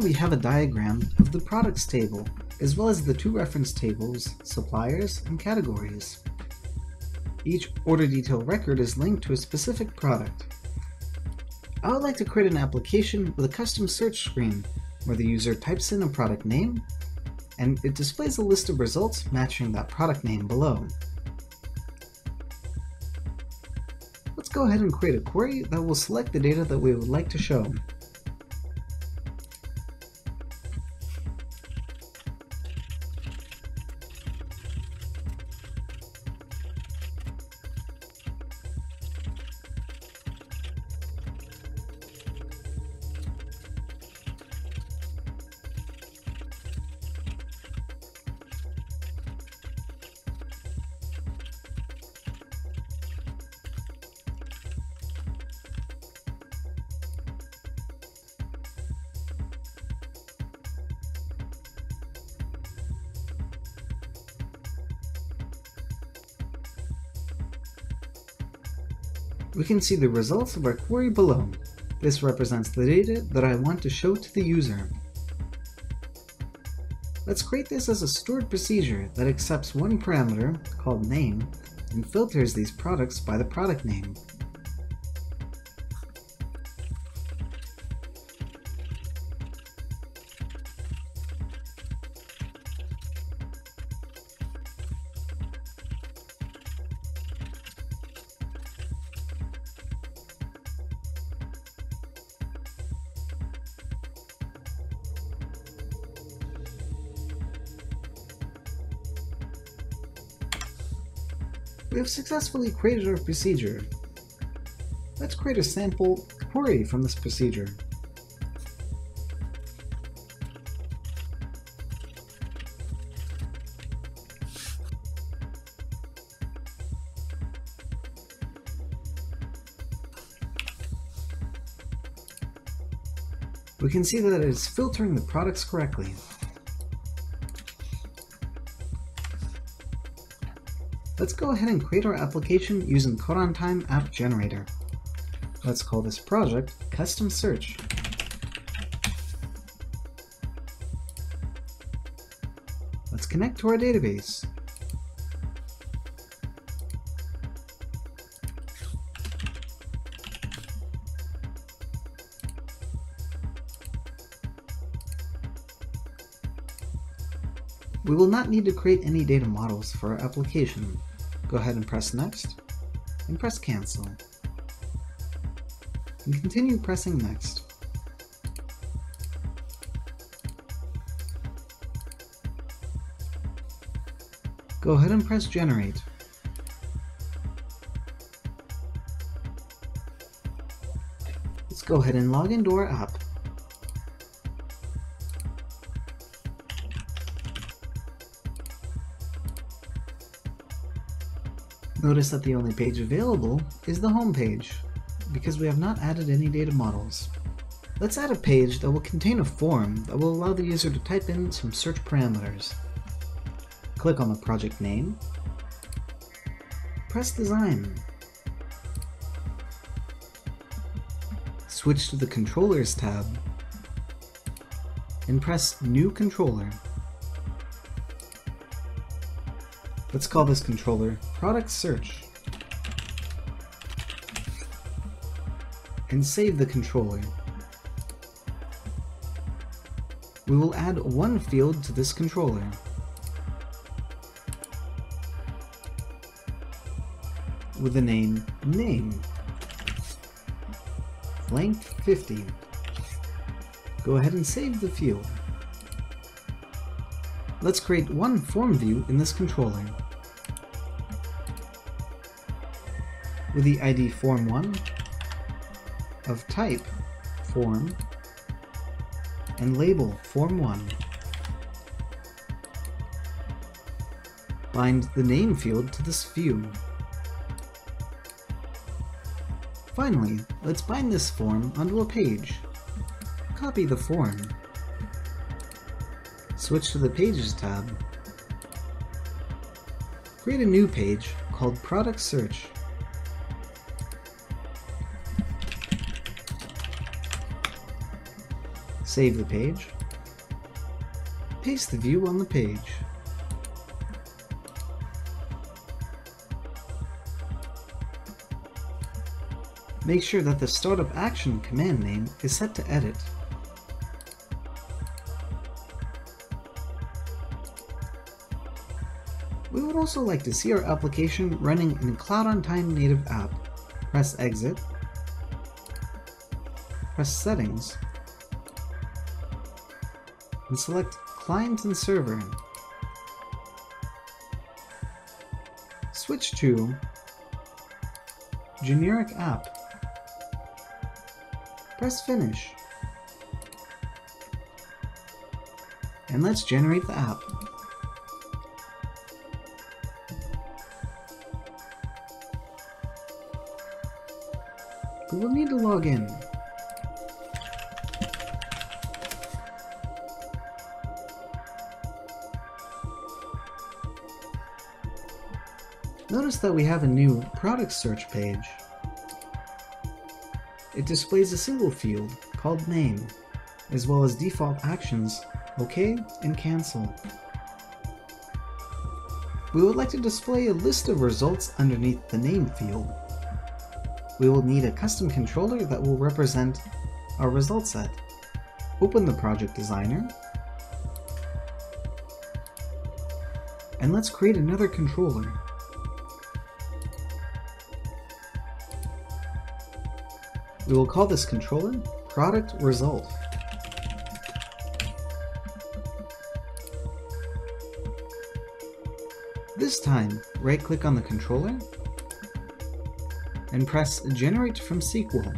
Here we have a diagram of the products table, as well as the two reference tables, suppliers and categories. Each order detail record is linked to a specific product. I would like to create an application with a custom search screen where the user types in a product name and it displays a list of results matching that product name below. Let's go ahead and create a query that will select the data that we would like to show. We can see the results of our query below. This represents the data that I want to show to the user. Let's create this as a stored procedure that accepts one parameter, called name, and filters these products by the product name. We have successfully created our procedure. Let's create a sample query from this procedure. We can see that it is filtering the products correctly. Let's go ahead and create our application using CodeOnTime App Generator. Let's call this project Custom Search. Let's connect to our database. We will not need to create any data models for our application. Go ahead and press Next, and press Cancel. And continue pressing Next. Go ahead and press Generate. Let's go ahead and log into our app. Notice that the only page available is the home page, because we have not added any data models. Let's add a page that will contain a form that will allow the user to type in some search parameters. Click on the project name, press Design, switch to the Controllers tab, and press New Controller. Let's call this controller Product Search. And save the controller. We will add one field to this controller. With the name Name. Length 50. Go ahead and save the field. Let's create one form view in this controller. With the ID form1 of type form and label form1. Bind the name field to this view. Finally, let's bind this form onto a page. Copy the form Switch to the Pages tab. Create a new page called Product Search. Save the page. Paste the view on the page. Make sure that the startup action command name is set to edit. We would also like to see our application running in Code On Time native app. Press exit, press settings, and select client and server. Switch to generic app. Press finish. And let's generate the app. We will need to log in. Notice that we have a new product search page. It displays a single field called name, as well as default actions OK and cancel. We would like to display a list of results underneath the name field. We will need a custom controller that will represent our result set. Open the project designer, and let's create another controller. We will call this controller product result. This time, right-click on the controller and press Generate from SQL.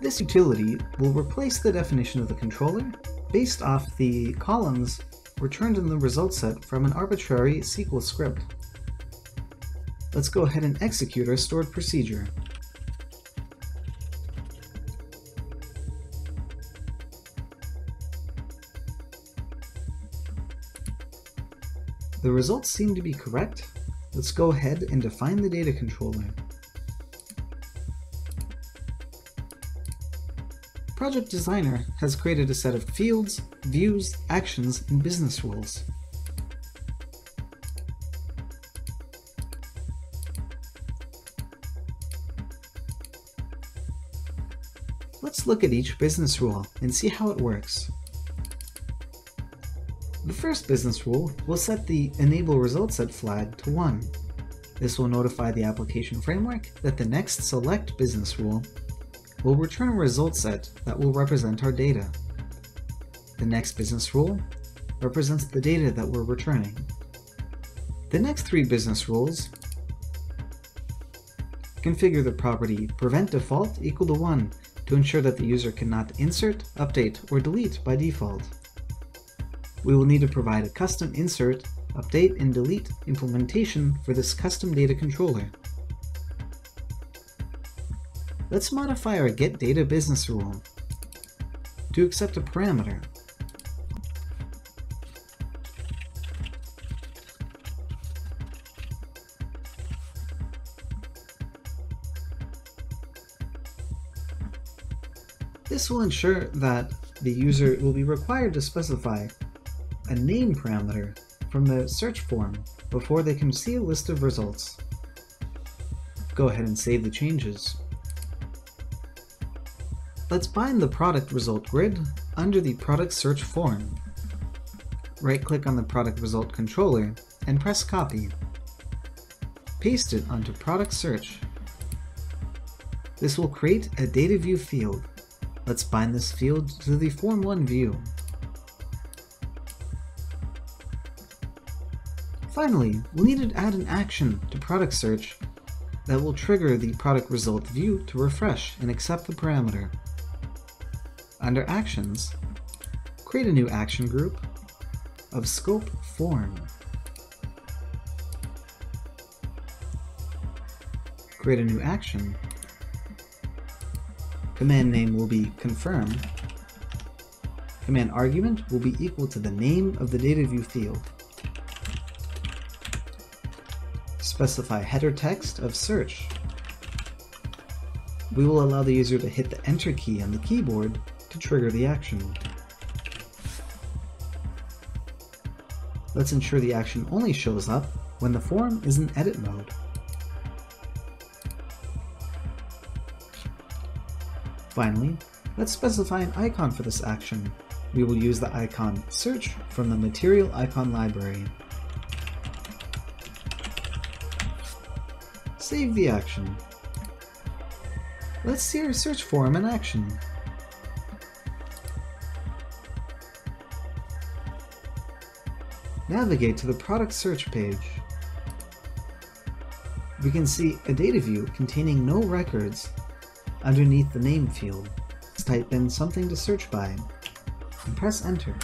This utility will replace the definition of the controller based off the columns returned in the result set from an arbitrary SQL script. Let's go ahead and execute our stored procedure. The results seem to be correct. Let's go ahead and define the data controller. Project Designer has created a set of fields, views, actions, and business rules. Let's look at each business rule and see how it works. The first business rule will set the Enable Result Set flag to 1. This will notify the application framework that the next select business rule will return a result set that will represent our data. The next business rule represents the data that we're returning. The next three business rules configure the property prevent default equal to 1 to ensure that the user cannot insert, update, or delete by default we will need to provide a custom insert, update, and delete implementation for this custom data controller. Let's modify our getData business rule to accept a parameter. This will ensure that the user will be required to specify a name parameter from the search form before they can see a list of results. Go ahead and save the changes. Let's bind the product result grid under the product search form. Right-click on the product result controller and press copy. Paste it onto product search. This will create a data view field. Let's bind this field to the Form 1 view. Finally, we'll need to add an action to product search that will trigger the product result view to refresh and accept the parameter. Under Actions, create a new action group of scope form. Create a new action. Command name will be confirm. Command argument will be equal to the name of the data view field. Specify header text of search. We will allow the user to hit the Enter key on the keyboard to trigger the action. Let's ensure the action only shows up when the form is in edit mode. Finally, let's specify an icon for this action. We will use the icon search from the material icon library. Save the action. Let's see our search form in action. Navigate to the product search page. We can see a data view containing no records underneath the name field. Let's type in something to search by and press enter.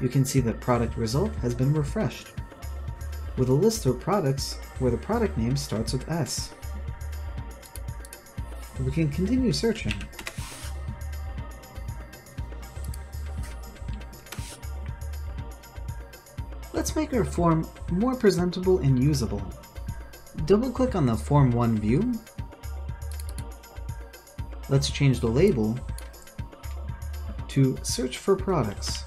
You can see the product result has been refreshed with a list of products where the product name starts with S. We can continue searching. Let's make our form more presentable and usable. Double-click on the Form 1 view. Let's change the label to Search for Products.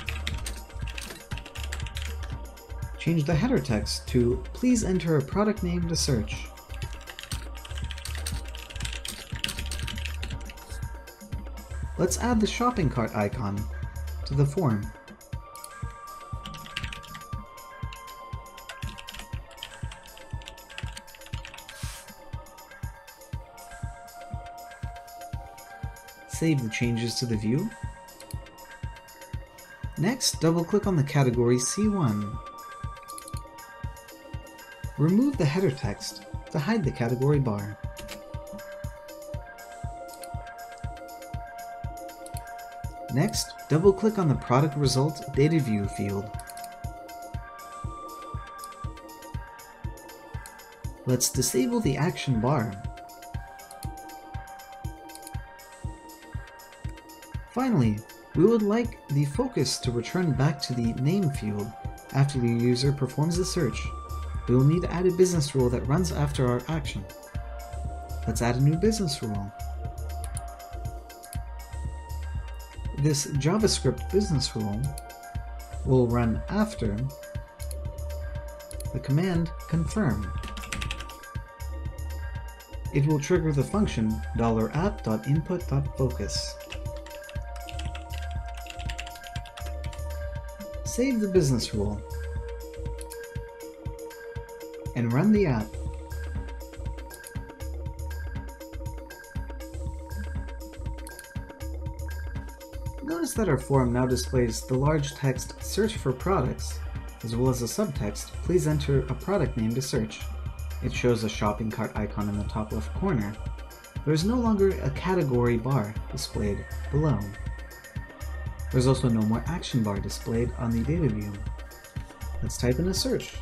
Change the header text to Please enter a product name to search. Let's add the shopping cart icon to the form. Save the changes to the view. Next, double-click on the category C1. Remove the header text to hide the category bar. Next, double-click on the Product Result Data View field. Let's disable the action bar Finally, we would like the focus to return back to the name field after the user performs the search. We will need to add a business rule that runs after our action. Let's add a new business rule. This JavaScript business rule will run after the command confirm. It will trigger the function $app.input.focus. Save the business rule and run the app. Notice that our form now displays the large text search for products, as well as a subtext, please enter a product name to search. It shows a shopping cart icon in the top left corner. There is no longer a category bar displayed below. There's also no more action bar displayed on the data view. Let's type in a search.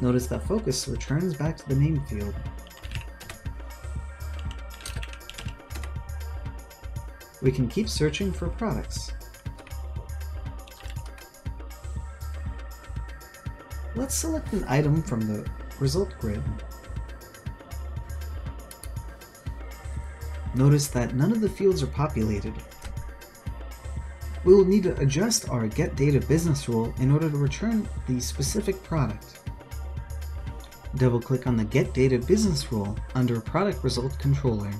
Notice that focus returns back to the name field. We can keep searching for products. Let's select an item from the result grid. Notice that none of the fields are populated, we will need to adjust our getData business rule in order to return the specific product. Double-click on the Get Data business rule under Product Result Controller.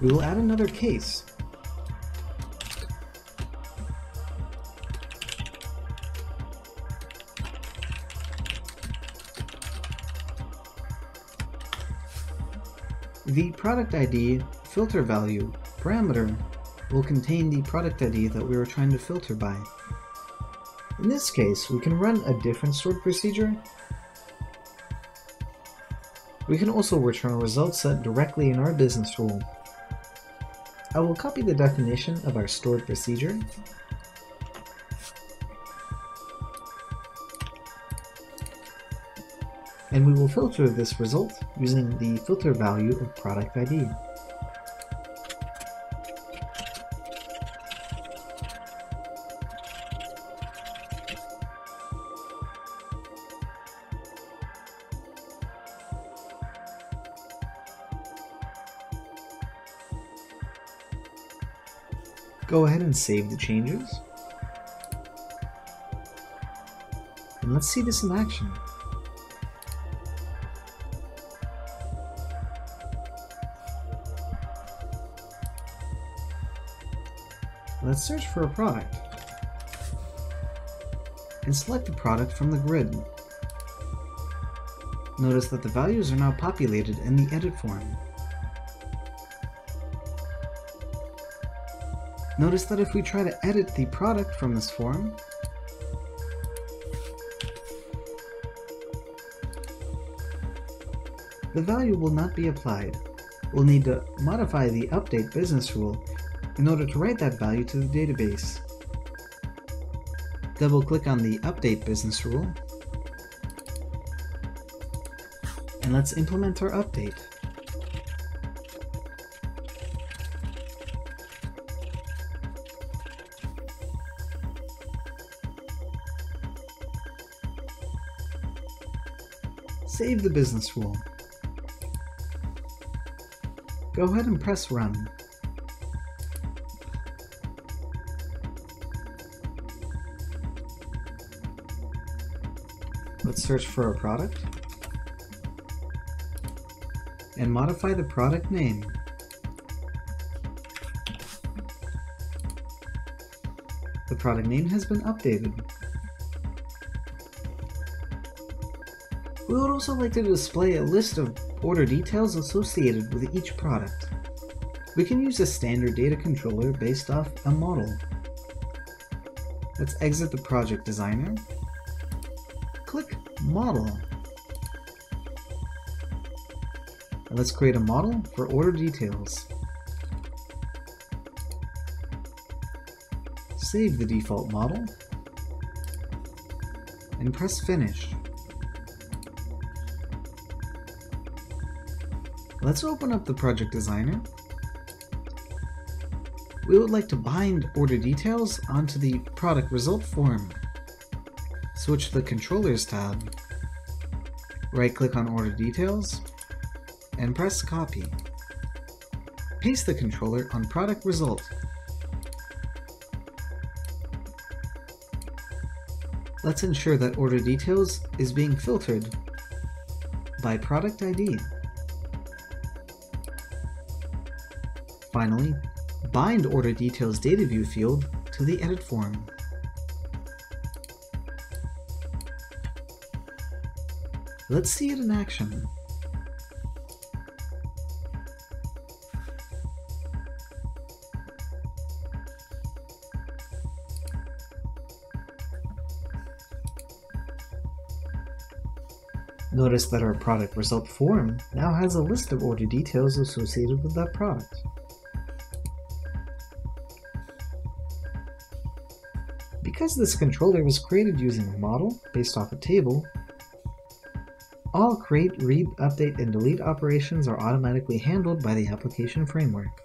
We will add another case. The product ID filter value parameter will contain the product ID that we are trying to filter by. In this case, we can run a different stored procedure. We can also return a result set directly in our business rule. I will copy the definition of our stored procedure and we will filter this result using the filter value of product ID. And save the changes. And let's see this in action. Let's search for a product and select the product from the grid. Notice that the values are now populated in the edit form. Notice that if we try to edit the product from this form, the value will not be applied. We'll need to modify the update business rule in order to write that value to the database. Double click on the update business rule and let's implement our update. Save the business rule. Go ahead and press run. Let's search for a product and modify the product name. The product name has been updated. We would also like to display a list of order details associated with each product. We can use a standard data controller based off a model. Let's exit the project designer. Click Model. And let's create a model for order details. Save the default model and press Finish. Let's open up the project designer. We would like to bind order details onto the product result form. Switch to the controllers tab. Right click on order details and press copy. Paste the controller on product result. Let's ensure that order details is being filtered by product ID. Finally, bind order details data view field to the edit form. Let's see it in action. Notice that our product result form now has a list of order details associated with that product. Because this controller was created using a model based off a table, all create, read, update, and delete operations are automatically handled by the application framework.